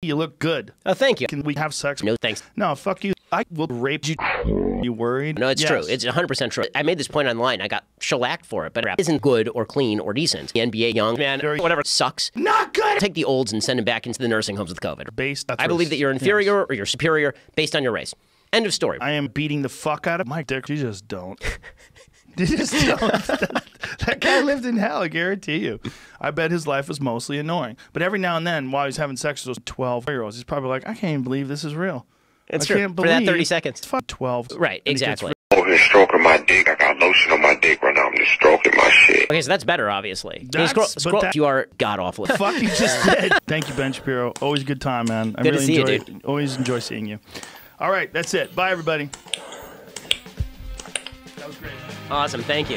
You look good. Oh, thank you. Can we have sex? No, thanks. No, fuck you. I will rape you. You worried? No, it's Yes. true. It's 100% true. I made this point online. I got shellacked for it, but rap isn't good or clean or decent. The NBA young man, Very- whatever, sucks. not good. Take the olds and send them back into the nursing homes with COVID. Based. I believe that you're inferior or you're superior based on your race. End of story. I am beating the fuck out of my dick. You just don't. you just don't. That, that guy lived in hell. I guarantee you. I bet his life was mostly annoying. But every now and then, while he's having sex with those twelve year olds, he's probably like, I can't even believe this is real. It's I true. can't For that 30 seconds. Fuck twelve. Right, And it gets exactly. over here stroking my dick. I got lotion on my dick right now. I'm just stroking my shit. Okay, so that's better, obviously. You That's- scroll, but scroll, that- you are god awful. Fuck you just did. Thank you, Ben Shapiro. Always a good time, man. I Good to really see you, enjoy dude. always enjoy seeing you. All right, that's it. Bye everybody. That was great. awesome. Thank you.